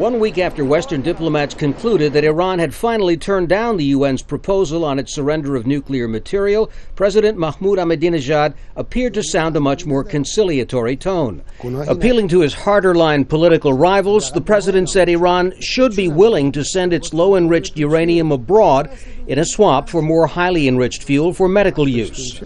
One week after Western diplomats concluded that Iran had finally turned down the UN's proposal on its surrender of nuclear material, President Mahmoud Ahmadinejad appeared to sound a much more conciliatory tone. Appealing to his harder line political rivals, the president said Iran should be willing to send its low enriched uranium abroad in a swap for more highly enriched fuel for medical use.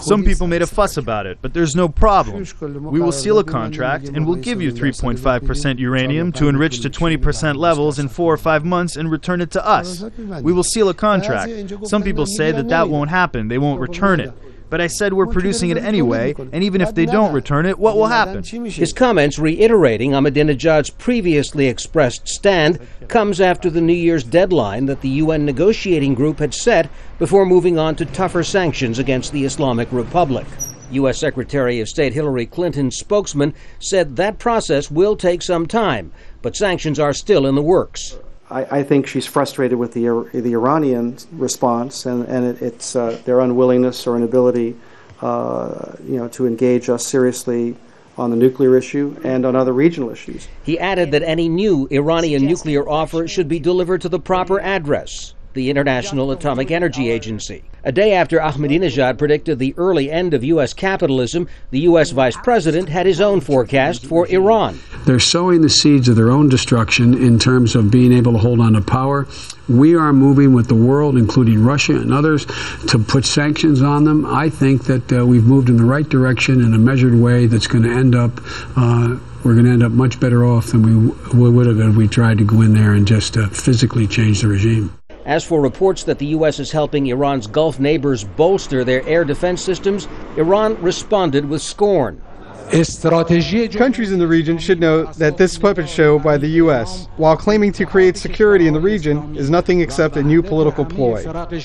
Some people made a fuss about it, but there's no problem. We will seal a contract and we'll give you 3.5% uranium to enrich to 20% levels in four or five months and return it to us. We will seal a contract. Some people say that that won't happen, they won't return it. But I said we're producing it anyway, and even if they don't return it, what will happen? His comments reiterating Ahmadinejad's previously expressed stand comes after the New Year's deadline that the UN negotiating group had set before moving on to tougher sanctions against the Islamic Republic. U.S. Secretary of State Hillary Clinton's spokesman said that process will take some time, but sanctions are still in the works. I, I, think she's frustrated with the the Iranian response and and it, it's uh, their unwillingness or inability, uh, you know, to engage us seriously on the nuclear issue and on other regional issues. He added that any new Iranian nuclear offer should be delivered to the proper address the International Atomic Energy Agency. A day after Ahmadinejad predicted the early end of U.S. capitalism, the U.S. vice president had his own forecast for Iran. They're sowing the seeds of their own destruction in terms of being able to hold on to power. We are moving with the world, including Russia and others, to put sanctions on them. I think that uh, we've moved in the right direction in a measured way that's going to end up. Uh, we're going to end up much better off than we, we would have if we tried to go in there and just uh, physically change the regime. As for reports that the U.S. is helping Iran's Gulf neighbors bolster their air defense systems, Iran responded with scorn. Countries in the region should know that this puppet show by the U.S., while claiming to create security in the region, is nothing except a new political ploy. At the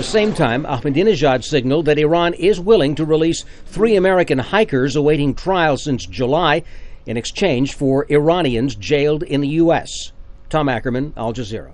same time, Ahmadinejad signaled that Iran is willing to release three American hikers awaiting trial since July in exchange for Iranians jailed in the U.S. Tom Ackerman, Al Jazeera.